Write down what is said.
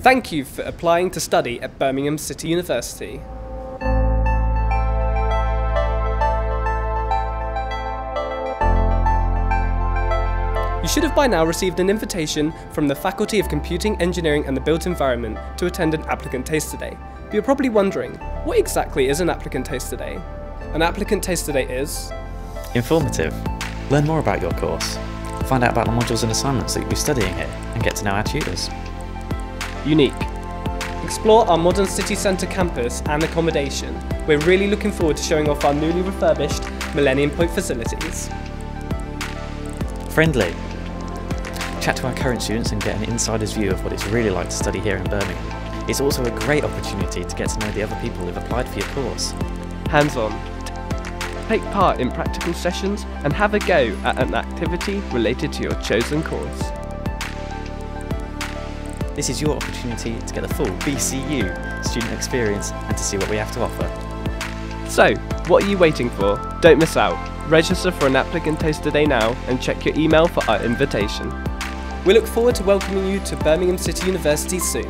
Thank you for applying to study at Birmingham City University. You should have by now received an invitation from the Faculty of Computing, Engineering and the Built Environment to attend an applicant taster day. You're probably wondering, what exactly is an applicant taster day? An applicant taster day is Informative. Learn more about your course. Find out about the modules and assignments that you'll be studying here, and get to know our tutors. Unique. Explore our modern city centre campus and accommodation. We're really looking forward to showing off our newly refurbished Millennium Point facilities. Friendly. Chat to our current students and get an insider's view of what it's really like to study here in Birmingham. It's also a great opportunity to get to know the other people who've applied for your course. Hands-on. Take part in practical sessions and have a go at an activity related to your chosen course. This is your opportunity to get the full BCU student experience and to see what we have to offer. So, what are you waiting for? Don't miss out. Register for an applicant taster day now and check your email for our invitation. We look forward to welcoming you to Birmingham City University soon.